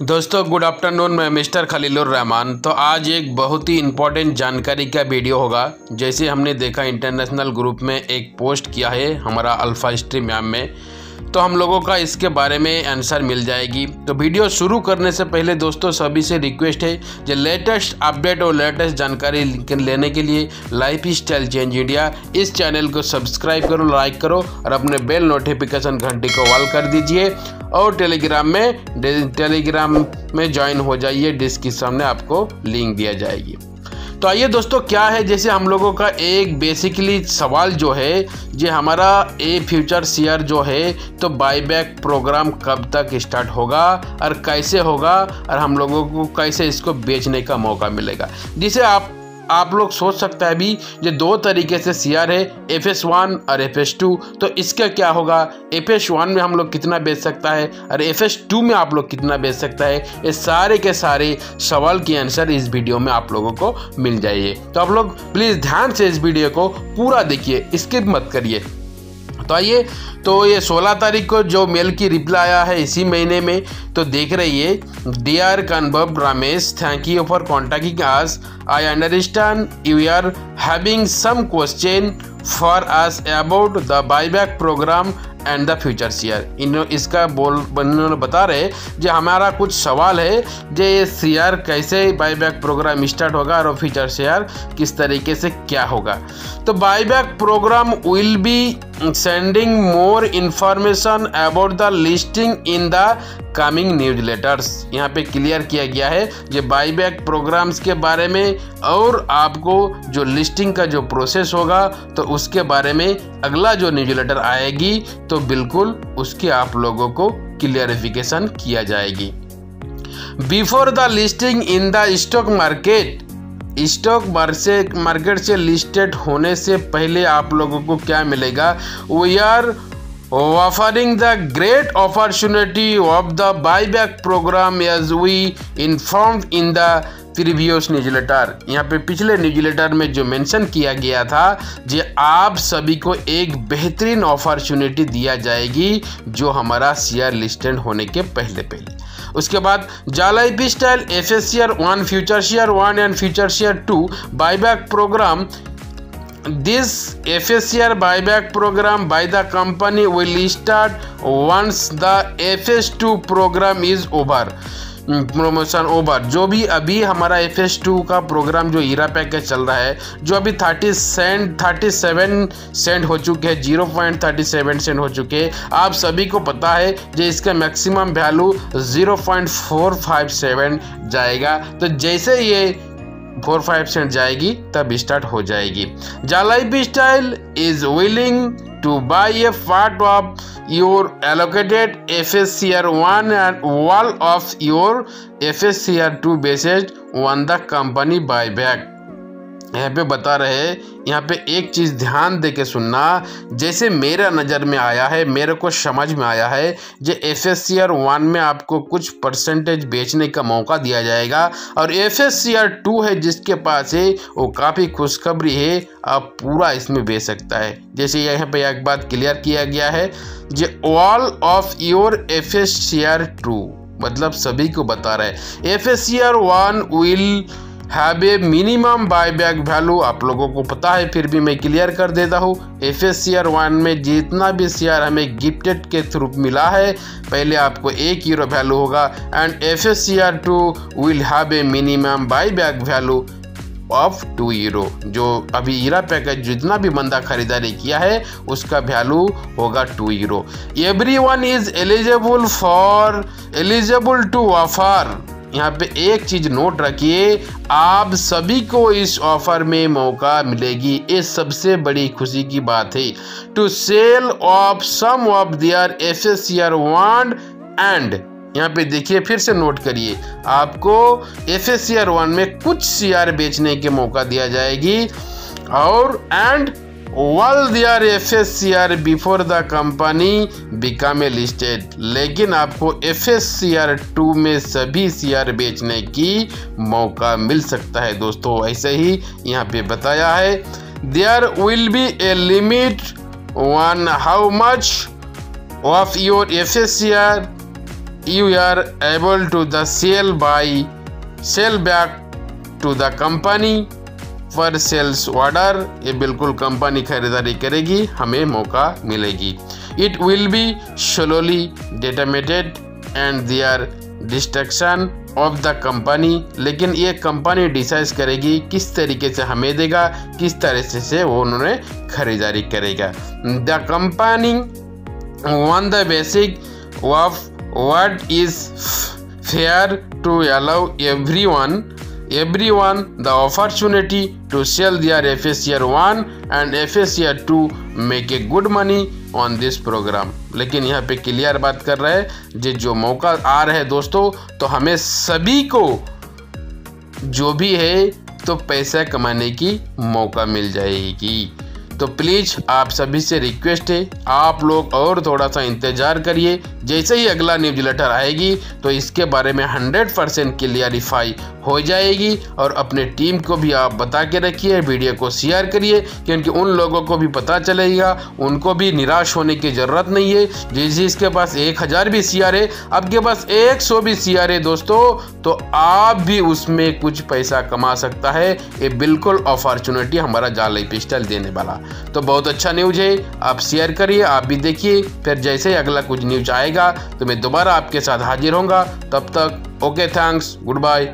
दोस्तों good afternoon मैं mister Khalilur Rahman. तो आज एक बहुत ही इम्पोर्टेंट जानकारी का वीडियो होगा, जैसे हमने देखा इंटरनेशनल ग्रुप में एक पोस्ट किया है, हमारा अल्फ़ा स्ट्रीम मैम में। तो हम लोगों का इसके बारे में आंसर मिल जाएगी। तो वीडियो शुरू करने से पहले दोस्तों, सभी से रिक्वेस्ट है जो लेटेस्ट अपडेट और लेटेस्ट जानकारी लेने के लिए लाइफ स्टाइल चेंज इंडिया इस चैनल को सब्सक्राइब करो, लाइक करो और अपने बेल नोटिफिकेशन घंटी को ऑल कर दीजिए। और टेलीग्राम में टेलीग्राम में ज्वाइन हो जाइए, डिस्क्रिप्शन में आपको लिंक दिया जाएगी। तो आइए दोस्तों, क्या है जैसे हम लोगों का एक बेसिकली सवाल जो है जो हमारा ए फ्यूचर शेयर जो है तो बाईबैक प्रोग्राम कब तक स्टार्ट होगा और कैसे होगा और हम लोगों को कैसे इसको बेचने का मौका मिलेगा। जिसे आप आप लोग सोच सकते हैं अभी ये दो तरीके से सीआर है एफ़ एस वन और एफ़ एस टू तो इसका क्या होगा? एफ़ एस वन में हम लोग कितना बेच सकता है और एफ़ एस टू में आप लोग कितना बेच सकता है? ये सारे के सारे सवाल के आंसर इस वीडियो में आप लोगों को मिल जाइए तो आप लोग प्लीज़ ध्यान से इस वीडियो को पूरा देखिए स्किप मत करिए। तो आइए तो ये 16 तारीख को जो मेल की रिप्लाई आया है इसी महीने में तो देख रहिए D R कन्वर्ब Ramesh thank you for contacting us I understand you are having some question for us about the buyback programme and the future share इन इसका बोल इन्होंने बता रहे जो हमारा कुछ सवाल है जो ये शेयर कैसे बाईबैक प्रोग्राम स्टार्ट होगा और फ्यूचर शेयर किस तरीके से क्या होगा। तो buyback programme will be sending more information about the listing in the coming newsletters यहाँ पे क्लियर किया गया है जो बाईबैक प्रोग्राम्स के बारे में और आपको जो लिस्टिंग का जो प्रोसेस होगा तो उसके बारे में अगला जो न्यूज़ लेटर आएगी तो बिल्कुल उसके आप लोगों को क्लियरिफिकेशन किया जाएगी। Before the listing in the stock market stock market से लिस्टेड होने से पहले आप लोगों को क्या मिलेगा? We are offering the great opportunity of the buyback program as we informed in the previous newsletter यहाँ पे पिछले न्यूजलेटर में जो मेंशन किया गया था जो आप सभी को एक बेहतरीन अपॉर्चुनिटी दिया जाएगी जो हमारा शेयर लिस्टेड होने के पहले पहले उसके बाद जाला P style F S share one future share one and future share two buyback programme this F this FSCR buyback program by the company will start once the FS2 program is over promotion over जो भी अभी हमारा F S two का programme जो हीरा package चल रहा है, जो अभी thirty cent thirty seven cent हो चुके हैं zero point thirty seven cent हो चुके हैं। आप सभी को पता है जो इसका maximum value zero point four five seven जाएगा। तो जैसे ये फोर फाइव सेंट जाएगी, तब स्टार्ट हो जाएगी। जालाई style is willing to buy a part of your allocated FSCR 1 and all of your FSCR 2 basis on the company buyback यहाँ पे बता रहे यहाँ पे एक चीज़ ध्यान दे के सुनना, जैसे मेरा नज़र में आया है, मेरे को समझ में आया है, जो F S C R one में आपको कुछ परसेंटेज बेचने का मौका दिया जाएगा, और F S C R two है जिसके पास है, वो काफ़ी खुशखबरी है, आप पूरा इसमें बेच सकता है। जैसे यहाँ पे एक बात क्लियर किया गया है, जे all of your F S C R two मतलब सभी को बता रहा F S C R one will have a minimum buyback value आप लोगों को पता है, फिर भी मैं क्लियर कर देता हूँ। एफ़ एस आर वन में जितना भी शेयर हमें गिफ्टेड के थ्रू मिला है, पहले आपको एक यूरो वैल्यू होगा। And F S C R two will have a minimum buyback value of two euro जो अभी ईरा पैकेज जितना भी बंदा खरीदारी किया है, उसका वैल्यू होगा two euro everyone is eligible for eligible to offer यहाँ पे एक चीज़ नोट रखिए, आप सभी को इस ऑफ़र में मौका मिलेगी। ये सबसे बड़ी खुशी की बात है। To sell off some of their S C R one and यहाँ पे देखिए, फिर से नोट करिए। आपको एस सी आर वन में कुछ सी आर बेचने के मौका दिया जाएगी। और एंड वर्ल्ड यार F S C R before the company become a listed लेकिन आपको F S C R two में सभी सी आर बेचने की मौका मिल सकता है दोस्तों, ऐसे ही यहाँ पे बताया है। There will be a limit one how much of your F S C R you are able to the sell buy sell back to the company पर सेल्स ऑर्डर ये बिल्कुल कंपनी खरीदारी करेगी हमें मौका मिलेगी। It will be slowly decimated and their destruction of the company लेकिन ये कंपनी डिसाइड करेगी किस तरीके से हमें देगा किस तरह से, से वो उन्होंने खरीदारी करेगा। The company one the basic of what is fair to allow everyone everyone the opportunity to sell their FSCR 1 and FSCR 2 make a good money on this program लेकिन यहाँ पे क्लियर बात कर रहा है जो जो मौका आ रहा है दोस्तों तो हमें सभी को जो भी है तो पैसा कमाने की मौका मिल जाएगी तो प्लीज़ आप सभी से रिक्वेस्ट है, आप लोग और थोड़ा सा इंतज़ार करिए। जैसे ही अगला न्यूज़ लेटर आएगी तो इसके बारे में हंड्रेड परसेंट क्लियरिफाई हो जाएगी और अपने टीम को भी आप बता के रखिए वीडियो को शेयर करिए, क्योंकि उन लोगों को भी पता चलेगा, उनको भी निराश होने की ज़रूरत नहीं है। जिस जिसके पास एक हज़ार भी सी आर है आपके पास एक सौ भी सी आर है दोस्तों तो आप भी उसमें कुछ पैसा कमा सकता है। ये बिल्कुल अपॉर्चुनिटी हमारा जाल पिस्टल देने वाला। तो बहुत अच्छा न्यूज़ है। आप शेयर करिए, आप भी देखिए। फिर जैसे ही अगला कुछ न्यूज़ आएगा तो मैं दोबारा आपके साथ हाजिर होंगे तब तक ओके थैंक्स गुड बाय